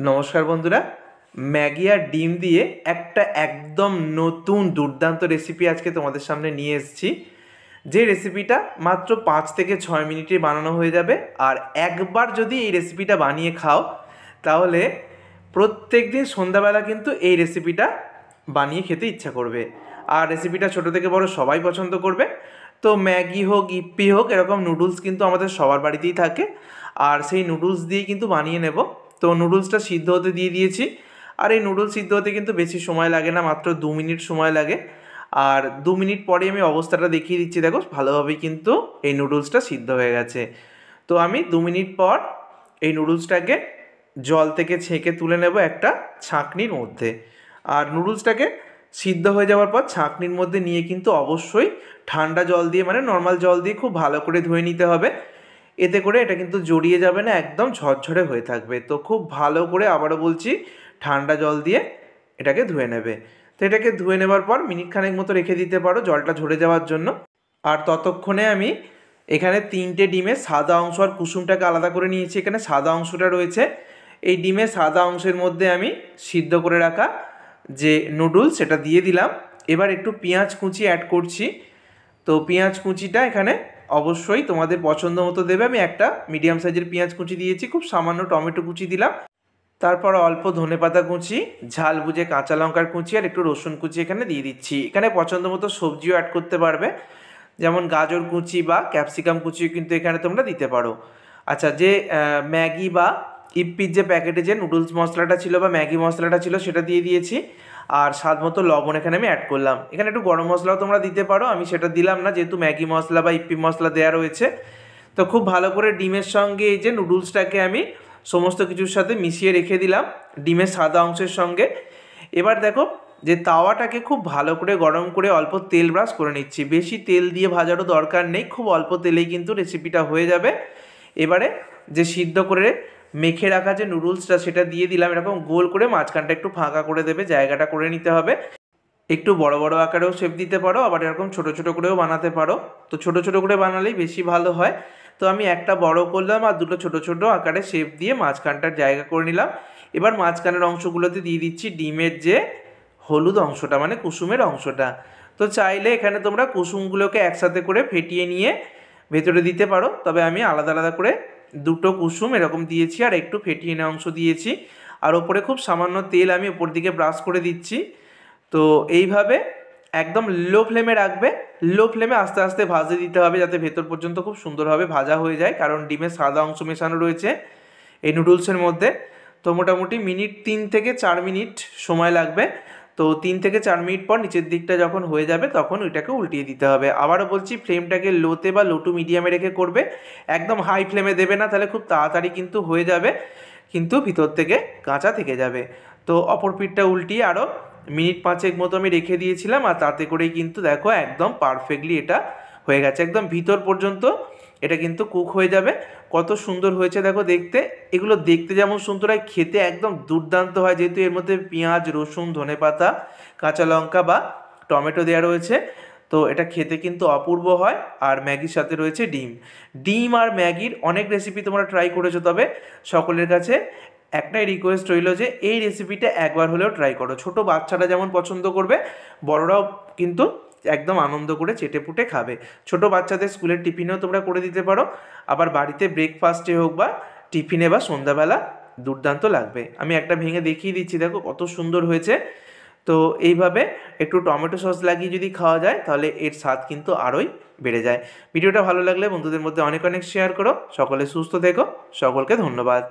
নমস্কার বন্ধুরা। ম্যাগি আর ডিম দিয়ে একটা একদম নতুন দুর্দান্ত রেসিপি আজকে তোমাদের সামনে নিয়ে এসেছি। যে রেসিপিটা মাত্র পাঁচ থেকে ছয় মিনিটে বানানো হয়ে যাবে। আর একবার যদি এই রেসিপিটা বানিয়ে খাও, তাহলে প্রত্যেক দিন সন্ধ্যাবেলা কিন্তু এই রেসিপিটা বানিয়ে খেতে ইচ্ছা করবে। আর রেসিপিটা ছোটো থেকে বড় সবাই পছন্দ করবে। তো ম্যাগি হোক ইপ্পি হোক, এরকম নুডলস কিন্তু আমাদের সবার বাড়িতেই থাকে। আর সেই নুডলস দিয়েই কিন্তু বানিয়ে নেব। তো নুডলসটা সিদ্ধ হতে দিয়ে দিয়েছি। আর এই নুডলস সিদ্ধ হতে কিন্তু বেশি সময় লাগে না, মাত্র দু মিনিট সময় লাগে। আর দু মিনিট পরে আমি অবস্থাটা দেখিয়ে দিচ্ছি, দেখো ভালোভাবেই কিন্তু এই নুডলসটা সিদ্ধ হয়ে গেছে। তো আমি দু মিনিট পর এই নুডলসটাকে জল থেকে ছেঁকে তুলে নেব একটা ছাঁকনির মধ্যে। আর নুডলসটাকে সিদ্ধ হয়ে যাওয়ার পর ছাঁকনির মধ্যে নিয়ে কিন্তু অবশ্যই ঠান্ডা জল দিয়ে মানে নর্মাল জল দিয়ে খুব ভালো করে ধুয়ে নিতে হবে। এতে করে এটা কিন্তু জড়িয়ে যাবে না, একদম ঝরঝরে হয়ে থাকবে। তো খুব ভালো করে আবারও বলছি, ঠান্ডা জল দিয়ে এটাকে ধুয়ে নেবে। তো এটাকে ধুয়ে নেবার পর মিনিট খানেক মতো রেখে দিতে পারো জলটা ঝরে যাওয়ার জন্য। আর ততক্ষণে আমি এখানে তিনটে ডিমে সাদা অংশ আর কুসুমটাকে আলাদা করে নিয়েছি। এখানে সাদা অংশটা রয়েছে। এই ডিমে সাদা অংশের মধ্যে আমি সিদ্ধ করে রাখা যে নুডলস সেটা দিয়ে দিলাম। এবার একটু পেঁয়াজ কুচি অ্যাড করছি। তো পেঁয়াজ কুচিটা এখানে অবশ্যই তোমাদের পছন্দ মতো দেবে। আমি একটা মিডিয়াম সাইজের পেঁয়াজ কুচি দিয়েছি, খুব সামান্য টমেটো কুচি দিলাম। তারপর অল্প ধনে পাতা কুচি, ঝাল বুঝে কাঁচা লঙ্কার কুচি আর একটু রসুন কুচি এখানে দিয়ে দিচ্ছি। এখানে পছন্দ মতো সবজিও অ্যাড করতে পারবে। যেমন গাজর কুচি বা ক্যাপসিকাম কুচিও কিন্তু এখানে তোমরা দিতে পারো। আচ্ছা যে ম্যাগি বা ইপ্পির যে প্যাকেটে যে নুডলস মশলাটা ছিল বা ম্যাগি মশলাটা ছিল সেটা দিয়ে দিয়েছি। আর স্বাদ মতো লবণ এখানে আমি অ্যাড করলাম। এখানে একটু গরম মশলাও তোমরা দিতে পারো, আমি সেটা দিলাম না, যেহেতু ম্যাগি মশলা বা ইপ্পি মশলা দেওয়া রয়েছে। তো খুব ভালো করে ডিমের সঙ্গে এই যে নুডলসটাকে আমি সমস্ত কিছুর সাথে মিশিয়ে রেখে দিলাম, ডিমের সাদা অংশের সঙ্গে। এবার দেখো যে তাওয়াটাকে খুব ভালো করে গরম করে অল্প তেল ব্রাশ করে নিচ্ছি। বেশি তেল দিয়ে ভাজারও দরকার নেই, খুব অল্প তেলেই কিন্তু রেসিপিটা হয়ে যাবে। এবারে যে সিদ্ধ করে মেখে রাখা যে নুডলসটা সেটা দিয়ে দিলাম এরকম গোল করে, মাঝখানটা একটু ফাঁকা করে দেবে, জায়গাটা করে নিতে হবে। একটু বড় বড় আকারেও শেপ দিতে পারো, আবার এরকম ছোট ছোট করেও বানাতে পারো। তো ছোট ছোট করে বানালেই বেশি ভালো হয়। তো আমি একটা বড় করলাম আর দুটো ছোট ছোট আকারে শেপ দিয়ে মাঝখানটার জায়গা করে নিলাম। এবার মাঝখানের অংশগুলোতে দিয়ে দিচ্ছি ডিমের যে হলুদ অংশটা মানে কুসুমের অংশটা। তো চাইলে এখানে তোমরা কুসুমগুলোকে একসাথে করে ফেটিয়ে নিয়ে ভেতরে দিতে পারো, তবে আমি আলাদা আলাদা করে দুটো কুসুম এরকম দিয়েছি আর একটু ফেটিয়ে নেওয়া অংশ দিয়েছি। আর ওপরে খুব সামান্য তেল আমি ওপর দিকে ব্রাশ করে দিচ্ছি। তো এইভাবে একদম লো ফ্লেমে রাখবে। লো ফ্লেমে আস্তে আস্তে ভাজতে দিতে হবে যাতে ভেতর পর্যন্ত খুব সুন্দরভাবে ভাজা হয়ে যায়, কারণ ডিমের সাদা অংশ মেশানো রয়েছে এই নুডলসের মধ্যে। তো মোটামুটি মিনিট তিন থেকে চার মিনিট সময় লাগবে। তো তিন থেকে চার মিনিট পর নিচের দিকটা যখন হয়ে যাবে, তখন ওইটাকে উল্টিয়ে দিতে হবে। আবারও বলছি, ফ্লেমটাকে লোতে বা লোটু মিডিয়ামে রেখে করবে। একদম হাই ফ্লেমে দেবে না, তাহলে খুব তাড়াতাড়ি কিন্তু হয়ে যাবে, কিন্তু ভিতর থেকে কাঁচা থেকে যাবে। তো অপর পিঠটা উল্টিয়ে আরও মিনিট পাঁচেক মতো আমি রেখে দিয়েছিলাম, আর তাতে করেই কিন্তু দেখো একদম পারফেক্টলি এটা হয়ে গেছে। একদম ভিতর পর্যন্ত এটা কিন্তু কুক হয়ে যাবে। কত সুন্দর হয়েছে, দেখো দেখতে। এগুলো দেখতে যেমন সুন্দর হয়, খেতে একদম দুর্দান্ত হয়, যেহেতু এর মধ্যে পেঁয়াজ, রসুন, ধনে পাতা, কাঁচা লঙ্কা বা টমেটো দেওয়া রয়েছে। তো এটা খেতে কিন্তু অপূর্ব হয়, আর ম্যাগির সাথে রয়েছে ডিম। ডিম আর ম্যাগির অনেক রেসিপি তোমরা ট্রাই করেছ, তবে সকলের কাছে একটাই রিকোয়েস্ট রইল যে, এই রেসিপিটা একবার হলেও ট্রাই করো। ছোট বাচ্চারা যেমন পছন্দ করবে, বড়রাও কিন্তু একদম আনন্দ করে চেটে পুটে খাবে। ছোট বাচ্চাদের স্কুলের টিফিনেও তোমরা করে দিতে পারো। আবার বাড়িতে ব্রেকফাস্টে হোক বা টিফিনে বা সন্ধ্যাবেলা দুর্দান্ত লাগবে। আমি একটা ভেঙে দেখিয়ে দিচ্ছি, দেখো কত সুন্দর হয়েছে। তো এইভাবে একটু টমেটো সস লাগিয়ে যদি খাওয়া যায়, তাহলে এর স্বাদ কিন্তু আরোই বেড়ে যায়। ভিডিওটা ভালো লাগলে বন্ধুদের মধ্যে অনেক অনেক শেয়ার করো। সকলে সুস্থ থেকো। সকলকে ধন্যবাদ।